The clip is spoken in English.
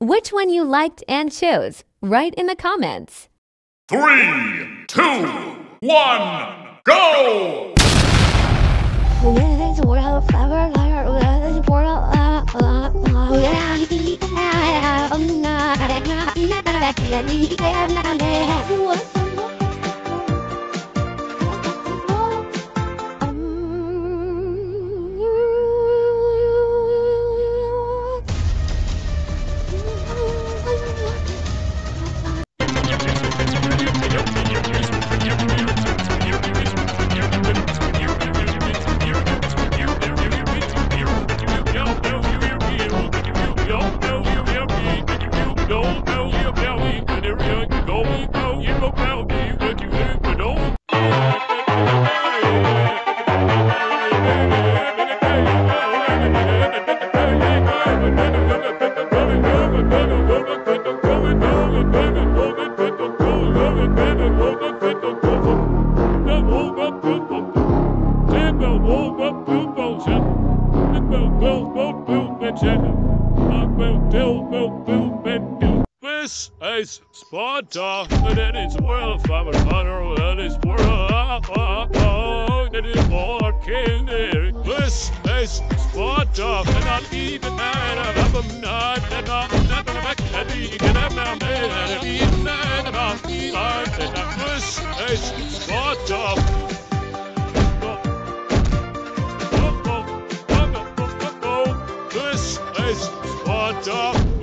Which one you liked and chose? Write in the comments. Three, two, one, go! Bill, Bill, Bill, Bill, Bill, Bill, Bill, Bill, Bill, this is Sparta, and it is well famous honor, and it's well it is more king. This is Sparta, and I leave it man of night, and I'm not gonna the and I'm not made out of even and I'm this is Sparta. This is Sparta.